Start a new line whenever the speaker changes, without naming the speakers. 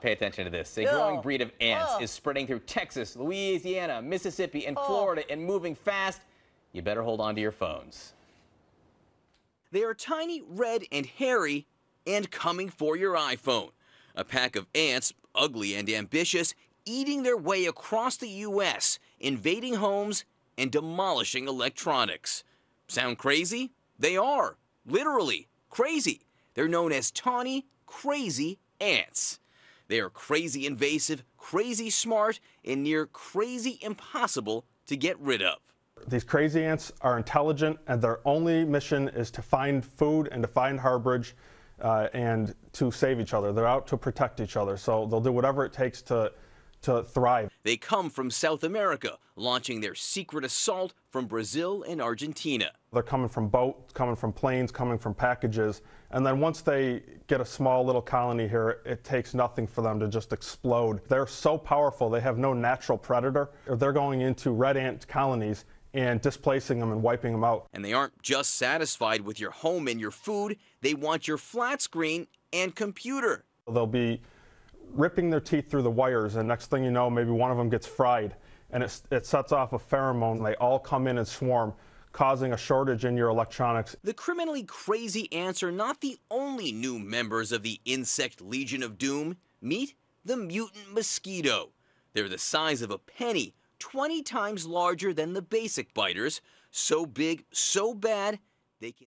pay attention to this. A growing breed of ants is spreading through Texas, Louisiana, Mississippi, and Florida and moving fast. You better hold on to your phones.
They are tiny, red, and hairy, and coming for your iPhone. A pack of ants, ugly and ambitious, eating their way across the U.S., invading homes and demolishing electronics. Sound crazy? They are. Literally, crazy. They're known as tawny, crazy ants. They are crazy invasive, crazy smart, and near crazy impossible to get rid of.
These crazy ants are intelligent, and their only mission is to find food and to find harborage uh, and to save each other. They're out to protect each other, so they'll do whatever it takes to to thrive.
They come from South America, launching their secret assault from Brazil and Argentina.
They're coming from boats, coming from planes, coming from packages, and then once they get a small little colony here, it takes nothing for them to just explode. They're so powerful, they have no natural predator. They're going into red ant colonies and displacing them and wiping them out.
And they aren't just satisfied with your home and your food, they want your flat screen and computer.
They'll be ripping their teeth through the wires, and next thing you know, maybe one of them gets fried, and it, it sets off a pheromone. They all come in and swarm, causing a shortage in your electronics.
The criminally crazy ants are not the only new members of the insect legion of doom. Meet the mutant mosquito. They're the size of a penny, 20 times larger than the basic biters, so big, so bad, they can